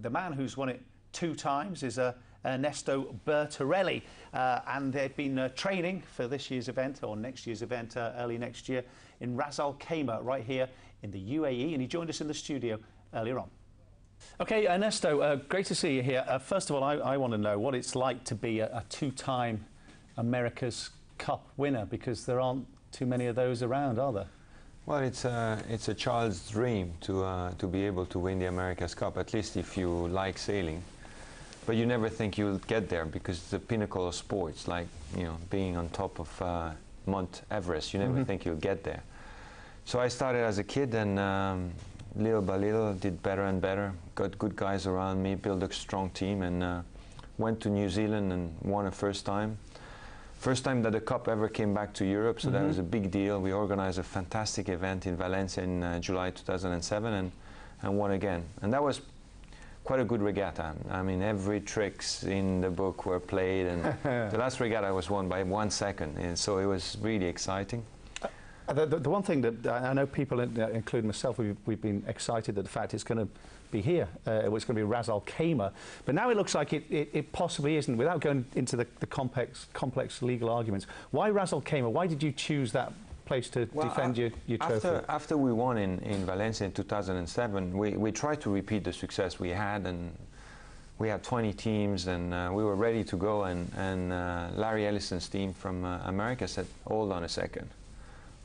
The man who's won it two times is uh, Ernesto Bertarelli, uh, and they've been uh, training for this year's event or next year's event uh, early next year in Ras Al Khaimah, right here in the UAE, and he joined us in the studio earlier on. Okay, Ernesto, uh, great to see you here. Uh, first of all, I, I want to know what it's like to be a, a two-time America's Cup winner, because there aren't too many of those around, are there? Well, it's a, it's a child's dream to, uh, to be able to win the America's Cup, at least if you like sailing. But you never think you'll get there because it's the pinnacle of sports, like you know, being on top of uh, Mount Everest. You never Mhm. think you'll get there. So I started as a kid and um, little by little did better and better. Got good guys around me, built a strong team, and uh, went to New Zealand and won a first time. First time that the cup ever came back to Europe, so that Mhm. was a big deal. We organized a fantastic event in Valencia in uh, July 2007 and, and won again. And that was quite a good regatta. I mean, every tricks in the book were played, and the last regatta was won by one second, and so it was really exciting. The, the, the one thing that uh, I know people, uh, including myself, we've, we've been excited that the fact it's going to be here. Uh, it's going to be Ras Al Khaimah. But now it looks like it, it, it possibly isn't. Without going into the, the complex, complex legal arguments, why Ras Al Khaimah? Why did you choose that place to Well, defend your, your trophy? After, after we won in, in Valencia in 2007, we, we tried to repeat the success we had, and we had 20 teams, and uh, we were ready to go. And, and uh, Larry Ellison's team from uh, America said, "Hold on a second,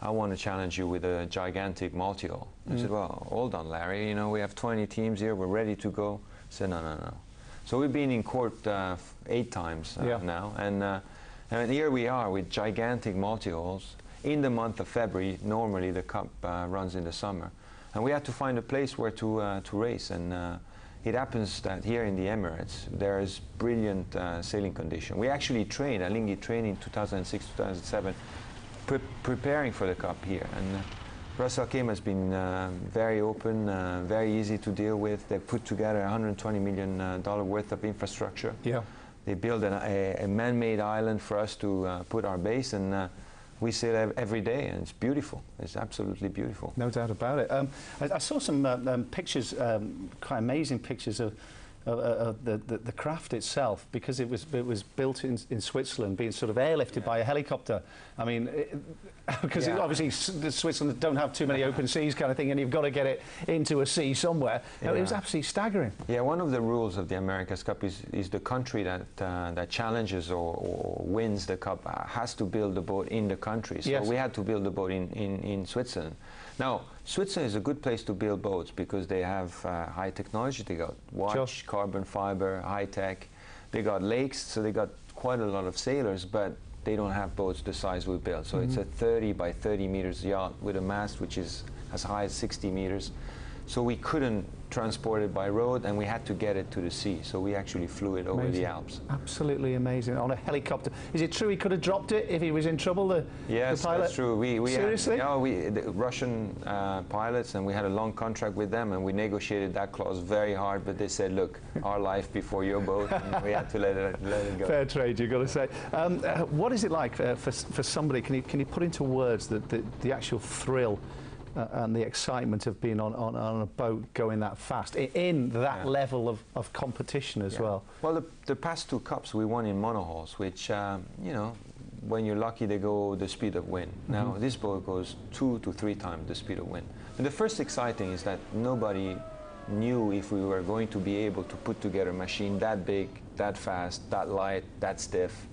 I want to challenge you with a gigantic multi-hull." I Mm. said, "Well, hold on, Larry. You know, we have 20 teams here. We're ready to go." I said, "No, no, no." So we've been in court uh, eight times uh, Yeah. now, and, uh, and here we are with gigantic multi-hulls in the month of February. Normally, the cup uh, runs in the summer, and we had to find a place where to uh, to race. And uh, it happens that here in the Emirates, there is brilliant uh, sailing condition. We actually trained. Alinghi trained in 2006, 2007, pre- preparing for the cup here. And uh, Ras Al has been uh, very open, uh, very easy to deal with. They put together 120 million uh, dollar worth of infrastructure. yeah. They built an, a, a man-made island for us to uh, put our base, and uh, we sail ev- every day, and it's beautiful. It's absolutely beautiful. No doubt about it. Um, I, I saw some uh, um, pictures, um, quite amazing pictures of, of, of the, the, the craft itself, because it was it was built in, in Switzerland, being sort of airlifted by a helicopter. I mean, because Yeah. obviously the Switzerland don't have too many open seas, kind of thing, and you've got to get it into a sea somewhere. No, It was absolutely staggering. Yeah, one of the rules of the America's Cup is, is the country that uh, that challenges or, or wins the cup uh, has to build the boat in the country. So Yes. we had to build the boat in, in, in Switzerland. Now, Switzerland is a good place to build boats because they have uh, high technology. They got watch, Sure. Carbon fiber, high tech. They got lakes, so they got quite a lot of sailors, but they don't have boats the size we built. So it's a mm-hmm. 30 by 30 meters yacht with a mast which is as high as 60 meters. So we couldn't transport it by road, and we had to get it to the sea. So we actually flew it over Amazing. the Alps. Absolutely amazing on a helicopter. Is it true he could have dropped it if he was in trouble? The, Yes, the that's true. We, we Seriously? Had, yeah, we the Russian uh, pilots, and we had a long contract with them, and we negotiated that clause very hard. But they said, "Look, our life before your boat," and we had to let it let it go. Fair trade, you've got to say. Um, uh, what is it like uh, for, for somebody? Can you, can you put into words the, the, the actual thrill uh, and the excitement of being on, on, on a boat going that fast i- in that Yeah. level of, of competition as Yeah. well? Well, the, the past two cups we won in monohulls, which um, you know, when you're lucky, they go the speed of wind. Now this boat goes two to three times the speed of wind. And the first exciting is that nobody knew if we were going to be able to put together a machine that big, that fast, that light, that stiff.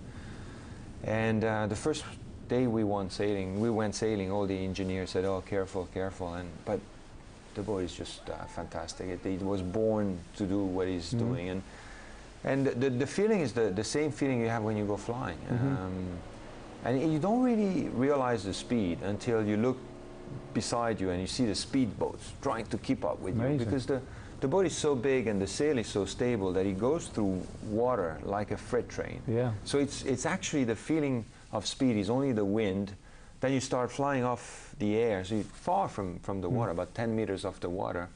And uh, the first day we went sailing, we went sailing. All the engineers said, "Oh, careful, careful!" And but the boat is just uh, fantastic. It, it was born to do what it's doing, and and the, the feeling is the, the same feeling you have when you go flying. Um, and you don't really realize the speed until you look beside you and you see the speedboats trying to keep up with you because the, the boat is so big and the sail is so stable that it goes through water like a freight train. Yeah. So it's, it's actually the feeling of speed is only the wind. Then you start flying off the air, so you're far from, from the water, about 10 meters off the water.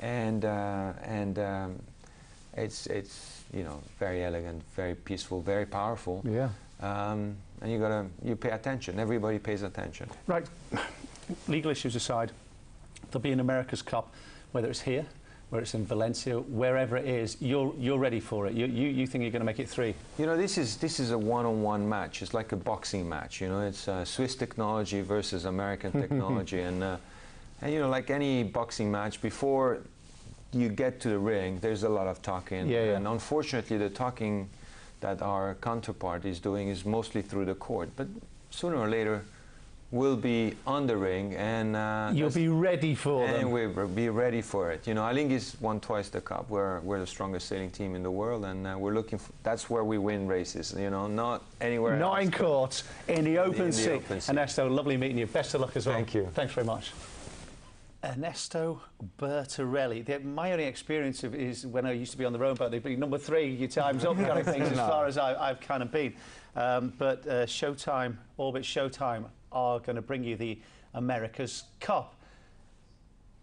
And, uh, and um, it's, it's, you know, very elegant, very peaceful, very powerful. Yeah. Um, and you gotta, you pay attention. Everybody pays attention. Right, legal issues aside, there'll be an America's Cup, whether it's here, whether it's in Valencia, wherever it is, you're, you're ready for it. You, you, you think you're going to make it three? You know, this is this is a one-on-one match. It's like a boxing match. You know, it's uh, Swiss technology versus American technology, and uh, and you know, like any boxing match, before you get to the ring, there's a lot of talking, Yeah, yeah. and unfortunately, the talking that our counterpart is doing is mostly through the court. But sooner or later, we'll be on the ring, and uh, You'll be ready for and them. we'll be ready for it. You know, Alinghi's won twice the cup. We're, we're the strongest sailing team in the world, and uh, we're looking. For, that's where we win races. You know, not anywhere Not else. in court, in the open the sea. open sea. Ernesto, lovely meeting you. Best of luck as well. Thank you. Thanks very much. Ernesto Bertarelli. The, my only experience of is when I used to be on the rowboat, they'd be number three, your time's up kind of things as far as I, I've kind of been. Um, but uh, Showtime, Orbit Showtime are going to bring you the America's Cup.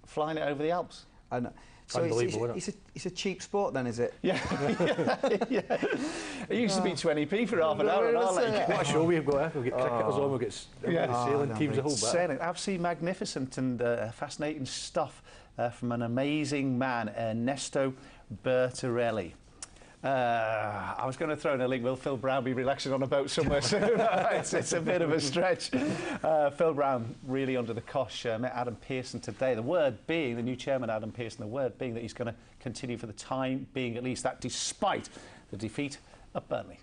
Flying it over the Alps. And so it's, it's, Unbelievable, isn't it? it's, a, it's a cheap sport then, is it? Yeah, yeah, yeah. It used to be 20p for half an hour on our lake. What a show we've got. We'll get cricketers on, we'll get Yeah. the sailing Oh, teams, the whole bit. Sailing, absolutely magnificent and uh, fascinating stuff uh, from an amazing man, Ernesto Bertarelli. Uh, I was going to throw in a link. Will Phil Brown be relaxing on a boat somewhere soon? it's, it's a bit of a stretch. Uh, Phil Brown really under the cosh. Uh, met Adam Pearson today. The word being, the new chairman Adam Pearson, the word being that he's going to continue for the time being, at least that, despite the defeat at Burnley.